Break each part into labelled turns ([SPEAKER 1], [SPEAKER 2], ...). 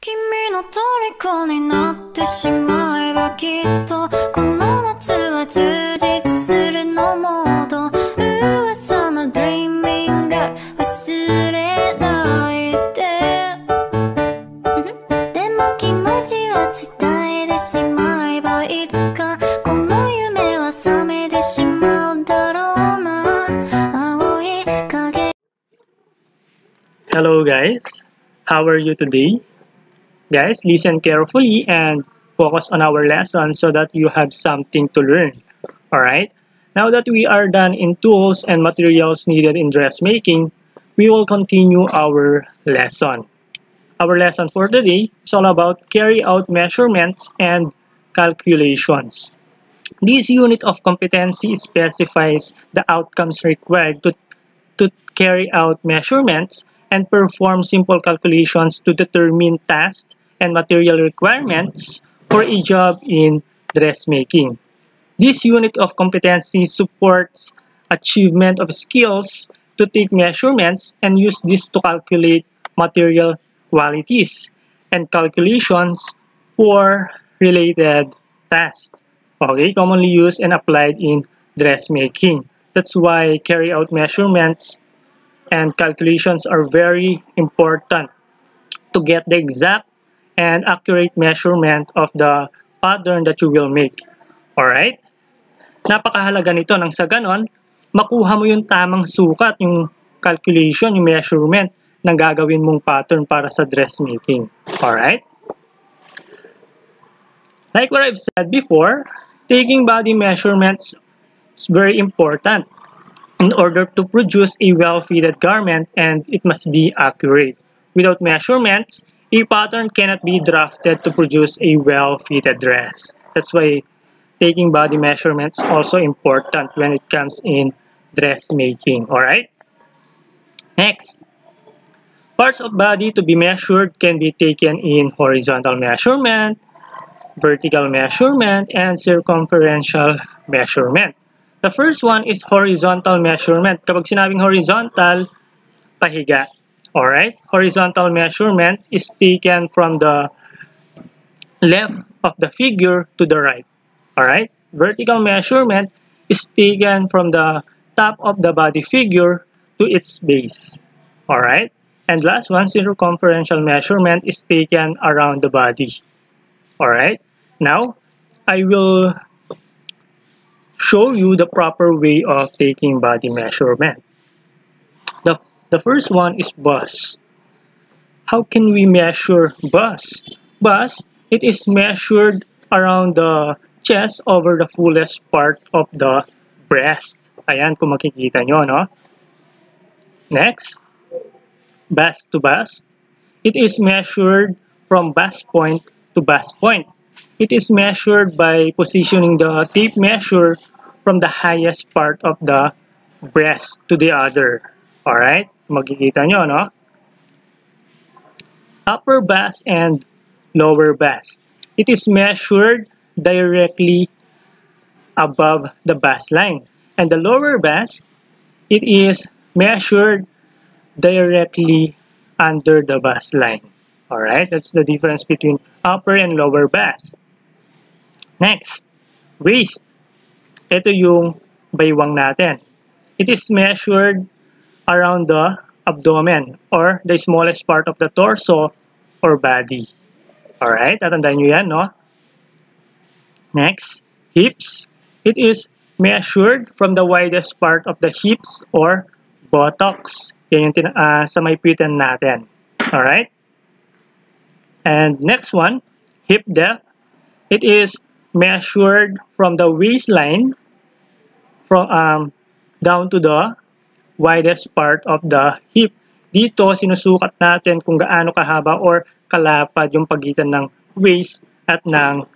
[SPEAKER 1] 君の虜になってしまえばきっとこの夏は充実するのモード噂の Dreaming Girl 忘れないで。でも気持ちは伝えてしまえばいつかこの夢は覚めてしまうだろうな。青い影。
[SPEAKER 2] Hello guys, how are you today? Guys, listen carefully and focus on our lesson so that you have something to learn. Alright? Now that we are done in tools and materials needed in dressmaking, we will continue our lesson. Our lesson for today is all about carry out measurements and calculations. This unit of competency specifies the outcomes required to, to carry out measurements and perform simple calculations to determine tasks and material requirements for a job in dressmaking. This unit of competency supports achievement of skills to take measurements and use this to calculate material qualities and calculations for related tasks. Okay, commonly used and applied in dressmaking. That's why carry out measurements and calculations are very important to get the exact and accurate measurement of the pattern that you will make. Alright? Napakahalaga nito nang sa ganon, makuha mo yung tamang sukat, yung calculation, yung measurement ng gagawin mong pattern para sa dressmaking. Alright? Like what I've said before, taking body measurements is very important in order to produce a well-fitted garment and it must be accurate. Without measurements, a pattern cannot be drafted to produce a well-fitted dress. That's why taking body measurements also important when it comes in dressmaking. Alright? Next. Parts of body to be measured can be taken in horizontal measurement, vertical measurement, and circumferential measurement. The first one is horizontal measurement. Kapag sinabing horizontal, pahiga. Alright? Horizontal measurement is taken from the left of the figure to the right. Alright? Vertical measurement is taken from the top of the body figure to its base. Alright? And last one, circumferential measurement is taken around the body. Alright? Now, I will show you the proper way of taking body measurement. The, first one is bust. How can we measure bust? Bust, it is measured around the chest over the fullest part of the breast. Ayan, kung makikita nyo, no? Next, bust to bust. It is measured from bust point to bust point. It is measured by positioning the tape measure from the highest part of the breast to the other. Alright? Magkikita nyo, no? Upper bust and lower bust. It is measured directly above the bust line. And the lower bust, it is measured directly under the bust line. Alright, that's the difference between upper and lower bust. Next, waist. Ito yung baywang natin. It is measured around the abdomen or the smallest part of the torso or body. Alright, tatandaan nyo yan, no? Next, hips. It is measured from the widest part of the hips or buttocks. Yan yung ah, sa may puwitan natin. Alright? And next one, hip depth. It is measured from the waistline from um, down to the widest part of the hip. Dito, sinusukat natin kung gaano kahaba or kalapad yung pagitan ng waist at ng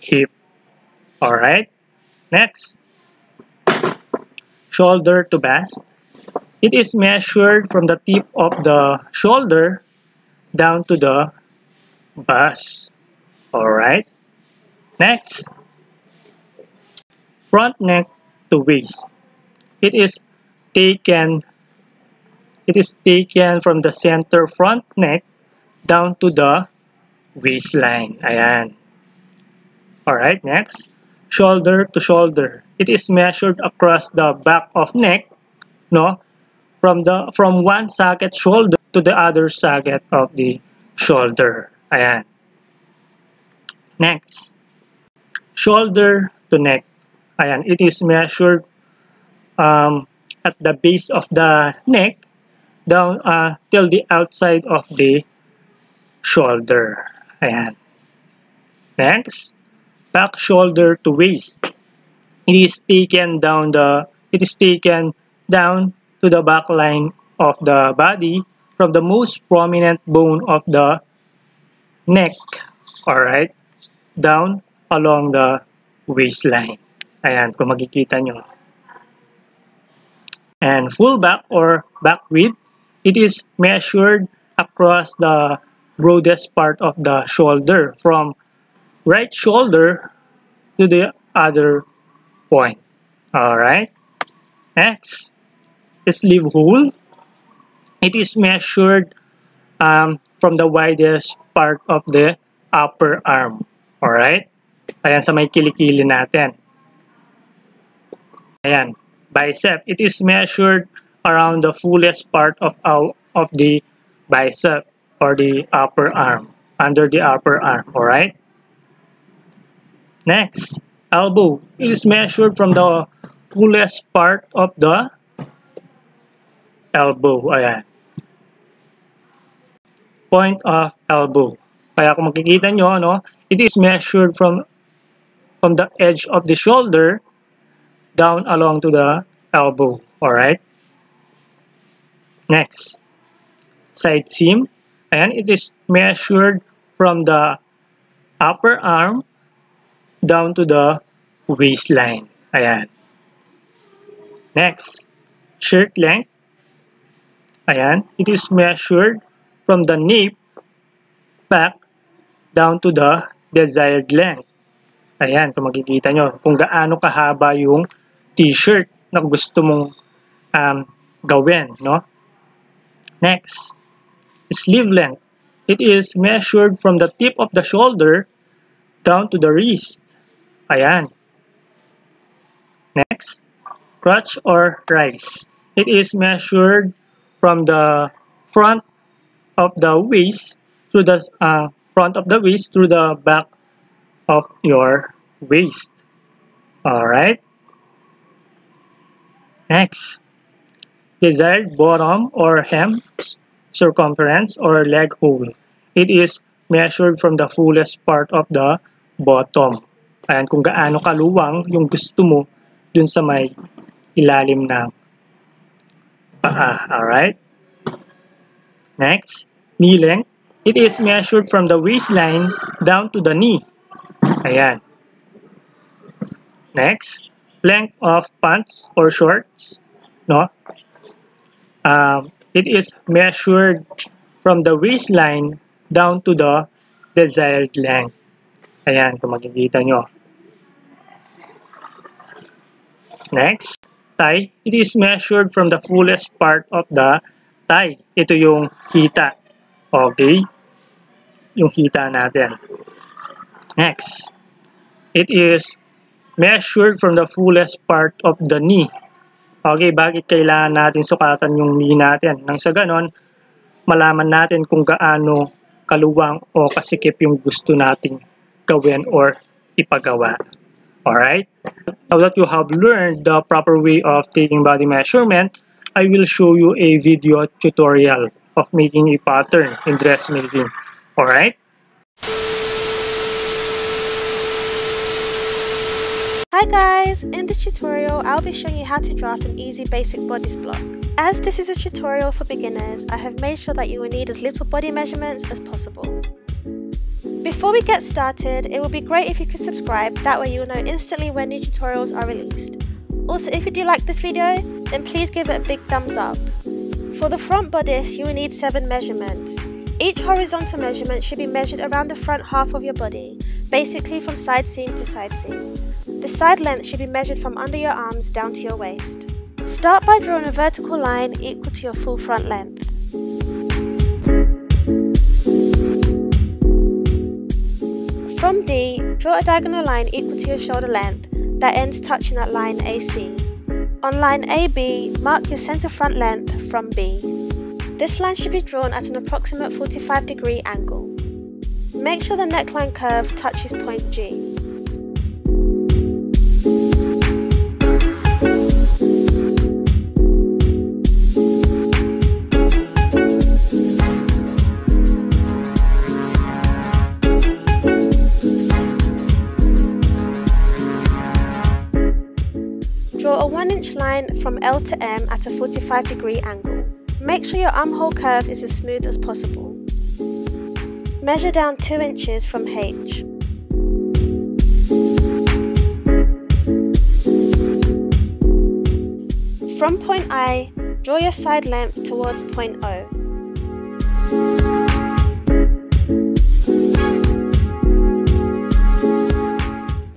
[SPEAKER 2] hip. Alright? Next. Shoulder to bust. It is measured from the tip of the shoulder down to the bust. Alright? Next. Front neck to waist. It is taken it is taken from the center front neck down to the waistline. Ayan. Alright, next. Shoulder to shoulder. It is measured across the back of neck, no? From the from one socket shoulder to the other socket of the shoulder. Ayan. Next. Shoulder to neck. Ayan, it is measured um, at the base of the neck down uh, till the outside of the shoulder. Ayan. Next, back shoulder to waist. It is taken down the it is taken down to the back line of the body from the most prominent bone of the neck, alright, down along the waistline. Ayan, kung makikita nyo. And full back or back width, it is measured across the broadest part of the shoulder from right shoulder to the other point. Alright. Next, sleeve hole. It is measured um, from the widest part of the upper arm. Alright? Ayan sa may kilikili natin. Ayan. Bicep. It is measured around the fullest part of, of the bicep or the upper arm. Under the upper arm. Alright? Next, elbow. It is measured from the fullest part of the elbow. Ayan. Point of elbow. Kaya kung makikita nyo, no, it is measured from from the edge of the shoulder down along to the elbow. Alright? Next, side seam. And it is measured from the upper arm down to the waistline. Ayan. Next, shirt length. Ayan. It is measured from the nape back down to the desired length. Ayan, kung makikita nyo, kung gaano kahaba yung t-shirt na gusto mong um, gawin, no? Next, sleeve length. It is measured from the tip of the shoulder down to the wrist. Ayan. Next, crotch or rise. It is measured from the front of the waist through the uh, front of the waist through the back of your waist. Alright. Next, desired bottom or hem circumference or leg hole. It is measured from the fullest part of the bottom. Ayan, kung gaano kaluwang yung gusto mo dun sa may ilalim ng paa. Alright? Next, knee length. It is measured from the waistline down to the knee. Ayan. Next, length of pants or shorts. No? Um, it is measured from the waistline down to the desired length. Ayan, kung makikita nyo. Next, thigh. It is measured from the fullest part of the thigh. Ito yung kita. Okay? Yung kita natin. Next, it is measured from the fullest part of the knee. Okay, bakit kailangan natin sukatan yung knee natin? Nang sa ganon, malaman natin kung gaano kaluwang o kasikip yung gusto nating gawin or ipagawa. Alright? Now that you have learned the proper way of taking body measurement, I will show you a video tutorial of making a pattern in dressmaking. Alright?
[SPEAKER 3] Hi guys! In this tutorial, I'll be showing you how to draft an easy basic bodice block. As this is a tutorial for beginners, I have made sure that you will need as little body measurements as possible. Before we get started, it would be great if you could subscribe, that way you will know instantly when new tutorials are released. Also, if you do like this video, then please give it a big thumbs up. For the front bodice, you will need 7 measurements. Each horizontal measurement should be measured around the front half of your body, basically from side seam to side seam. The side length should be measured from under your arms down to your waist. Start by drawing a vertical line equal to your full front length. From D, draw a diagonal line equal to your shoulder length that ends touching at line AC. On line AB, mark your centre front length from B. This line should be drawn at an approximate 45 degree angle. Make sure the neckline curve touches point G. Draw a 1 inch line from L to M at a 45 degree angle. Make sure your armhole curve is as smooth as possible. Measure down 2 inches from H. From point I, draw your side length towards point O.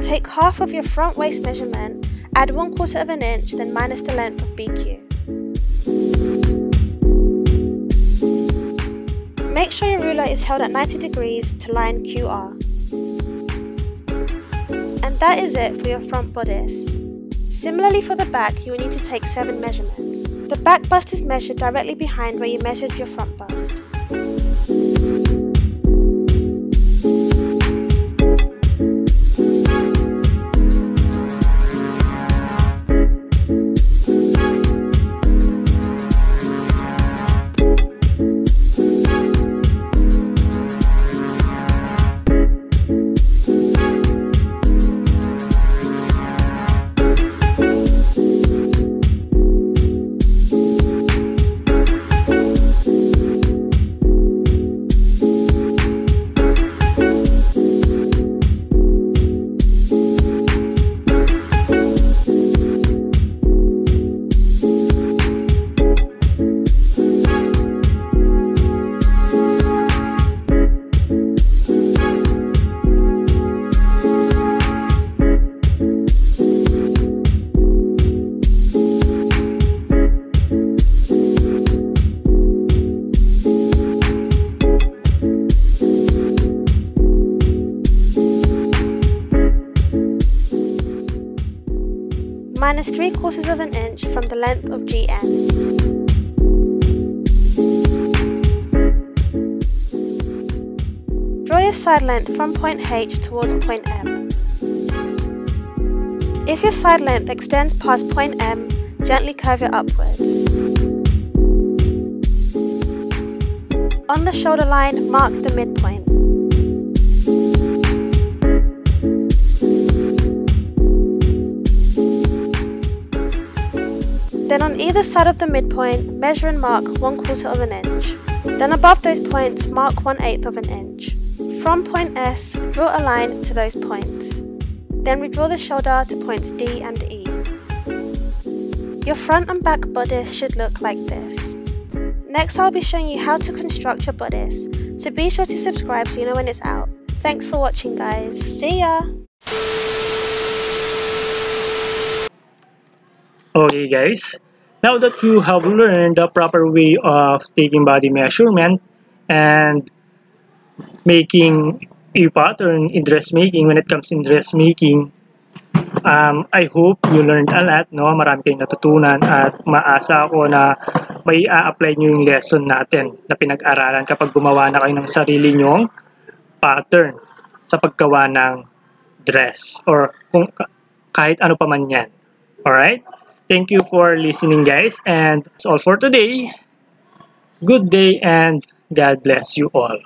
[SPEAKER 3] Take half of your front waist measurement, add 1 quarter of an inch, then minus the length of BQ. Make sure your ruler is held at 90 degrees to line QR. And that is it for your front bodice. Similarly for the back, you will need to take 7 measurements. The back bust is measured directly behind where you measured your front bust. Minus 3 quarters of an inch from the length of GN. Draw your side length from point H towards point M. If your side length extends past point M, gently curve it upwards. On the shoulder line, mark the midpoint. Either side of the midpoint, measure and mark 1 quarter of an inch. Then above those points, mark 1 eighth of an inch. From point S, draw a line to those points. Then redraw the shoulder to points D and E. Your front and back bodice should look like this. Next I'll be showing you how to construct your bodice, so be sure to subscribe so you know when it's out. Thanks for watching guys, see ya!
[SPEAKER 2] Okay guys, now that you have learned the proper way of taking body measurement and making a pattern in dressmaking when it comes in dressmaking, um, I hope you learned a lot, no? Marami kayong natutunan at maasa ako na may a-apply nyo yung lesson natin na pinag-aralan kapag gumawa na kayo ng sarili nyong pattern sa paggawa ng dress or kung kahit ano pa man yan. Alright? Thank you for listening, guys. And that's all for today. Good day and God bless you all.